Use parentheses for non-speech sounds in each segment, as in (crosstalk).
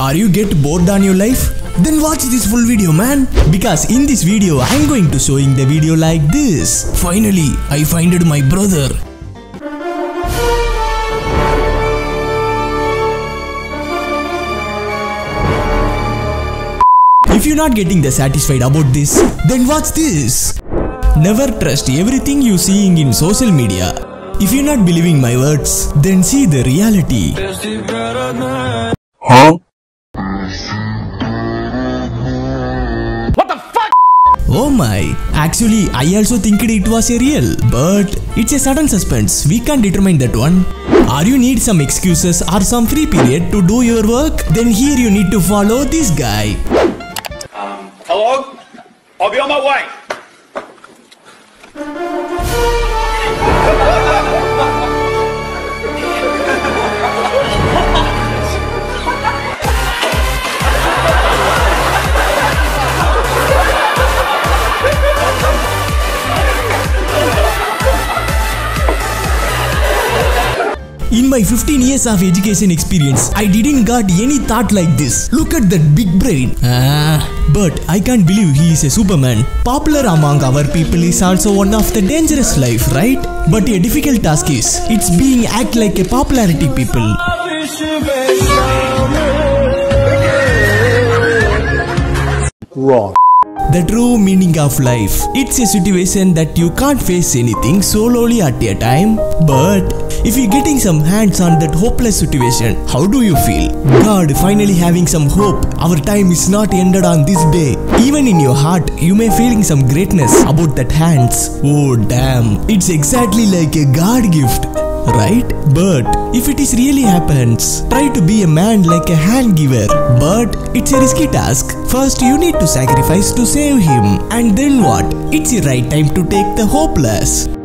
Are you get bored on your life? Then watch this full video man. Because in this video I'm going to showing the video like this. Finally, I finded my brother. If you're not getting the satisfied about this, then watch this. Never trust everything you seeing in social media. If you're not believing my words, then see the reality. Oh actually I also think it was a real, but it's a sudden suspense. We can't determine that one. Are you need some excuses or some free period to do your work? Then here you need to follow this guy. Um, hello? I'll be on my way. In my 15 years of education experience, I didn't got any thought like this. Look at that big brain. Ah, but I can't believe he is a superman. Popular among our people is also one of the dangerous life, right? But a difficult task is, it's being act like a popularity people. Wrong. The true meaning of life. It's a situation that you can't face anything solely at a time. But if you're getting some hands on that hopeless situation, how do you feel? God, finally having some hope. Our time is not ended on this day. Even in your heart, you may feeling some greatness about that hands. Oh damn, it's exactly like a God gift right? But if it is really happens, try to be a man like a hand giver. But it's a risky task. First, you need to sacrifice to save him, and then what? It's the right time to take the hopeless.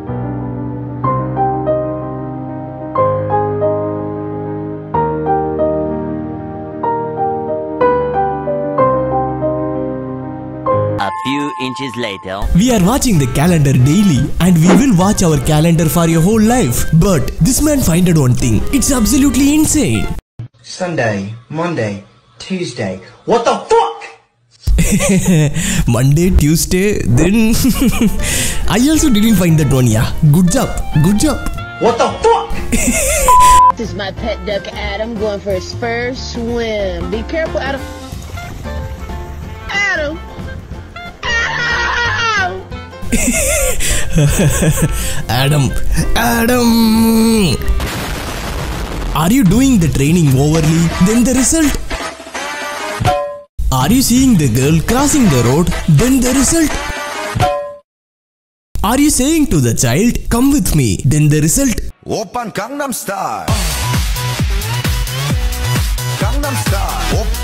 Few inches later. We are watching the calendar daily and we will watch our calendar for your whole life. But this man finded one thing. It's absolutely insane. Sunday, Monday, Tuesday. What the fuck? (laughs) Monday, Tuesday, then (laughs) I also didn't find that one. Yeah, good job, good job. What the fuck? (laughs) This is my pet duck Adam going for his first swim. Be careful, Adam. Adam! (laughs) Adam, Adam! Are you doing the training overly? Then the result? Are you seeing the girl crossing the road? Then the result? Are you saying to the child, come with me? Then the result? Oppa Gangnam Style! Gangnam Style!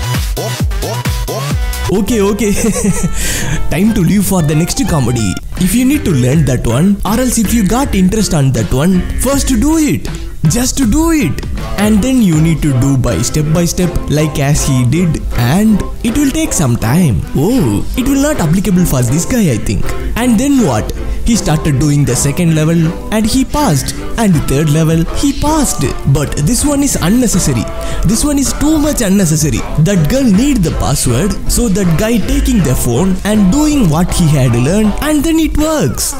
Okay, okay. (laughs) Time to leave for the next comedy. If you need to learn that one, or else if you got interest on that one, first do it. Just to do it. And then you need to do by step by step, like as he did, and it will take some time. Oh, it will not applicable for this guy, I think. And then what? He started doing the second level and he passed. And the third level, he passed. But this one is unnecessary. This one is too much unnecessary. That girl need the password, so that guy taking the phone and doing what he had learned, and then it works.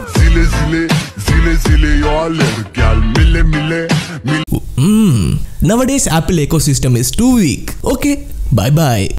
zile. Nowadays, Apple ecosystem is too weak. Okay, bye bye.